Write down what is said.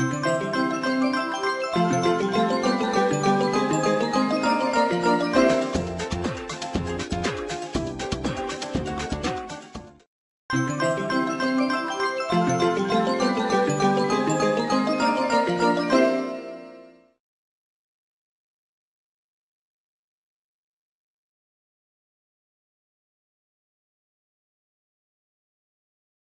you